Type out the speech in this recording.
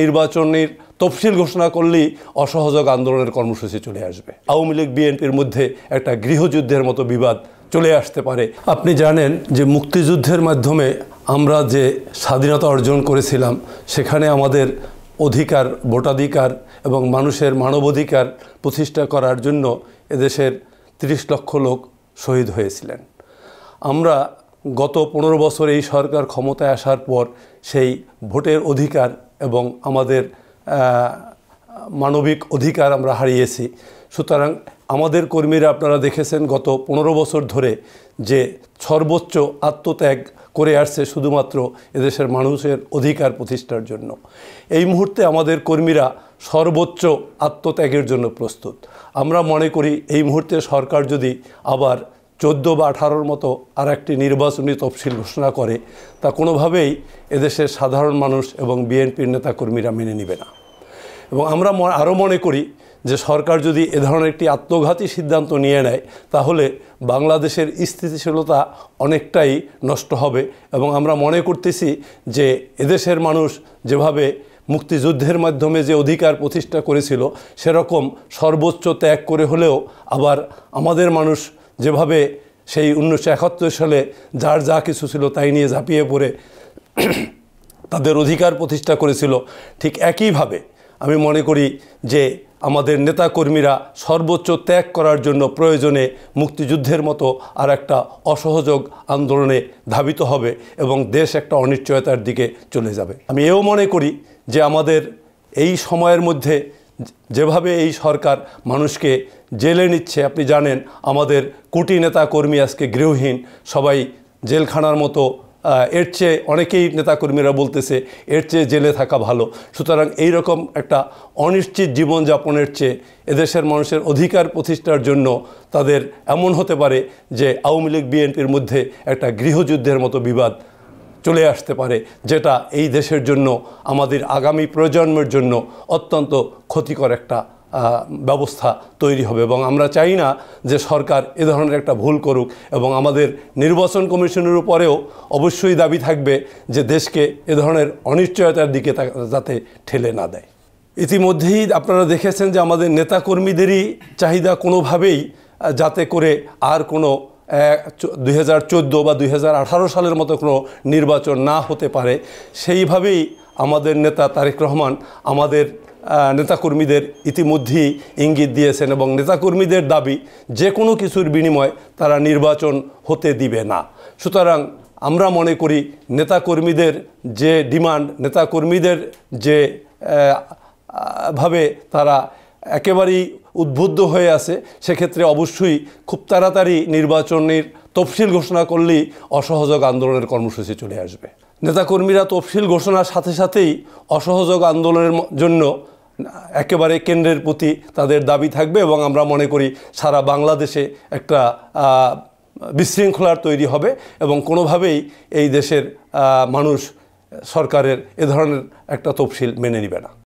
নির্বাচনের তফসিল ঘোষণা করলেই অসহযোগ আন্দোলনের কর্মসূচি চলে আসবে। আওয়ামী লীগ, বিএনপির মধ্যে একটা গৃহযুদ্ধের মতো বিবাদ চলে আসতে পারে। আপনি জানেন যে মুক্তিযুদ্ধের মাধ্যমে আমরা যে স্বাধীনতা অর্জন করেছিলাম, সেখানে আমাদের অধিকার, ভোটাধিকার এবং মানুষের মানবাধিকার প্রতিষ্ঠা করার জন্য এদেশের তিরিশ লক্ষ লোক শহীদ হয়েছিলেন। আমরা গত পনেরো বছর এই সরকার ক্ষমতায় আসার পর সেই ভোটের অধিকার এবং আমাদের মানবিক অধিকার আমরা হারিয়েছি। সুতরাং আমাদের কর্মীরা আপনারা দেখেছেন গত পনেরো বছর ধরে যে সর্বোচ্চ আত্মত্যাগ করে আসছে শুধুমাত্র এদেশের মানুষের অধিকার প্রতিষ্ঠার জন্য। এই মুহূর্তে আমাদের কর্মীরা সর্বোচ্চ আত্মত্যাগের জন্য প্রস্তুত। আমরা মনে করি এই মুহূর্তে সরকার যদি আবার চোদ্দ বা আঠারোর মতো আর একটি নির্বাচনী তফসিল ঘোষণা করে, তা কোনোভাবেই এদেশের সাধারণ মানুষ এবং বিএনপির নেতাকর্মীরা মেনে নেবে না। এবং আমরা আরও মনে করি যে সরকার যদি এ ধরনের একটি আত্মঘাতী সিদ্ধান্ত নিয়ে নেয়, তাহলে বাংলাদেশের স্থিতিশীলতা অনেকটাই নষ্ট হবে। এবং আমরা মনে করতেছি যে এদেশের মানুষ যেভাবে মুক্তিযুদ্ধের মাধ্যমে যে অধিকার প্রতিষ্ঠা করেছিল, সেরকম সর্বোচ্চ ত্যাগ করে হলেও আবার আমাদের মানুষ যেভাবে সেই উনিশশো একাত্তর সালে যার যা কিছু ছিল তাই নিয়ে ঝাঁপিয়ে পড়ে তাদের অধিকার প্রতিষ্ঠা করেছিল, ঠিক একইভাবে আমি মনে করি যে আমাদের নেতাকর্মীরা সর্বোচ্চ ত্যাগ করার জন্য প্রয়োজনে মুক্তিযুদ্ধের মতো আর একটা অসহযোগ আন্দোলনে ধাবিত হবে এবং দেশ একটা অনিশ্চয়তার দিকে চলে যাবে। আমি এও মনে করি যে আমাদের এই সময়ের মধ্যে যেভাবে এই সরকার মানুষকে জেলে নিচ্ছে, আপনি জানেন, আমাদের কোটি নেতা কর্মী আজকে গৃহহীন, সবাই জেলখানার মতো এর চেয়ে অনেকেই নেতাকর্মীরা বলতেছে, এর চেয়ে জেলে থাকা ভালো। সুতরাং এই রকম একটা অনিশ্চিত জীবনযাপনের চেয়ে এদেশের মানুষের অধিকার প্রতিষ্ঠার জন্য তাদের এমন হতে পারে যে আওয়ামী লীগ, বিএনপির মধ্যে একটা গৃহযুদ্ধের মতো বিবাদ চলে আসতে পারে, যেটা এই দেশের জন্য, আমাদের আগামী প্রজন্মের জন্য অত্যন্ত ক্ষতিকর একটা ব্যবস্থা তৈরি হবে। এবং আমরা চাই না যে সরকার এ ধরনের একটা ভুল করুক এবং আমাদের নির্বাচন কমিশনের উপরেও অবশ্যই দাবি থাকবে যে দেশকে এ ধরনের অনিশ্চয়তার দিকে যাতে ঠেলে না দেয়। ইতিমধ্যেই আপনারা দেখেছেন যে আমাদের নেতাকর্মীদেরই চাহিদা কোনোভাবেই যাতে করে আর কোনো দুই হাজার চোদ্দ বা দুই হাজার আঠারো সালের মতো কোনো নির্বাচন না হতে পারে, সেইভাবেই আমাদের নেতা তারেক রহমান আমাদের নেতাকর্মীদের ইতিমধ্যেই ইঙ্গিত দিয়েছেন এবং নেতাকর্মীদের দাবি যে কোনো কিছুর বিনিময়ে তারা নির্বাচন হতে দিবে না। সুতরাং আমরা মনে করি নেতাকর্মীদের যে ডিমান্ড, নেতাকর্মীদের যে ভাবে তারা একেবারেই উদ্বুদ্ধ হয়ে আছে, সেক্ষেত্রে অবশ্যই খুব তাড়াতাড়ি নির্বাচনের তফসিল ঘোষণা করলেই অসহযোগ আন্দোলনের কর্মসূচি চলে আসবে। নেতাকর্মীরা তফসিল ঘোষণার সাথে সাথেই অসহযোগ আন্দোলনের জন্য একেবারে কেন্দ্রের প্রতি তাদের দাবি থাকবে এবং আমরা মনে করি সারা বাংলাদেশে একটা বিশৃঙ্খলার তৈরি হবে এবং কোনোভাবেই এই দেশের মানুষ সরকারের এ ধরনের একটা তফসিল মেনে নেবে না।